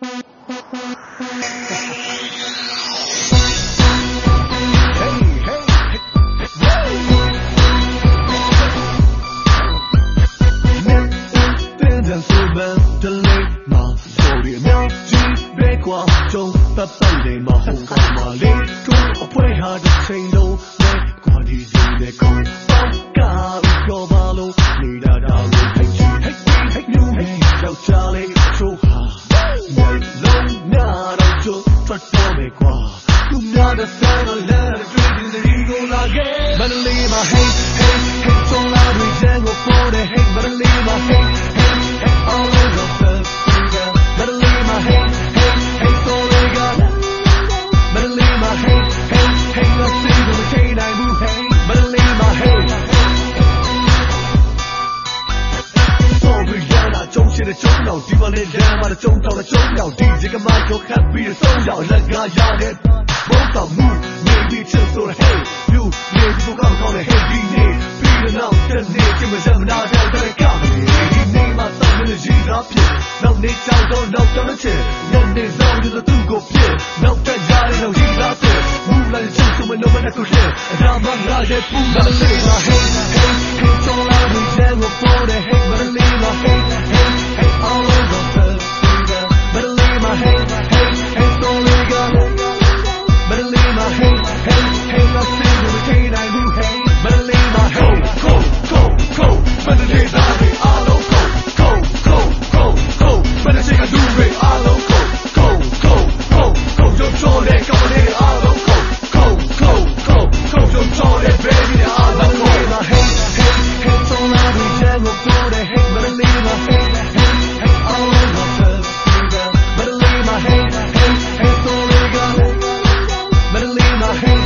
面子变得粗笨，太累，忙做点妙计，别挂钟，不绑的马虎，马利哥，配合的称重，买瓜子子的空。马德里马嘿嘿嘿从哪里见过我的马德里马嘿嘿嘿啊我的姑娘马德里马嘿嘿嘿从哪个。马德里马嘿嘿嘿啊心中的小鸟，地上的山马的中的小鸟，DJ 的麦克 Happy 的小鸟，让歌谣的 ဘောကမူနေဒီချစ်ဆိုရဟဲ့လူနေဒီဘောကမကောင်းတဲ့ဟဲ့ဒီနေပြီးတဲ့နောက်တဲ့နေကမစမနာတော့တဲ့ကမလေးဒီနေမှာစောင့်နေကြည်ရဖြစ်နောက်နေချောင်းတော့နောက်တော့ချစ်ညနေစောင့်ဒီလိုသူ့ကိုဖြစ်နောက်တဲ့ရတဲ့နောက်ကြည်ရဖြစ်ဘူးလိုက်ချစ်သူမနှုတ်မနဲ့ကိုရှင်းအသာမငါရဲ့ပူလာလေးပါဟဲ့ my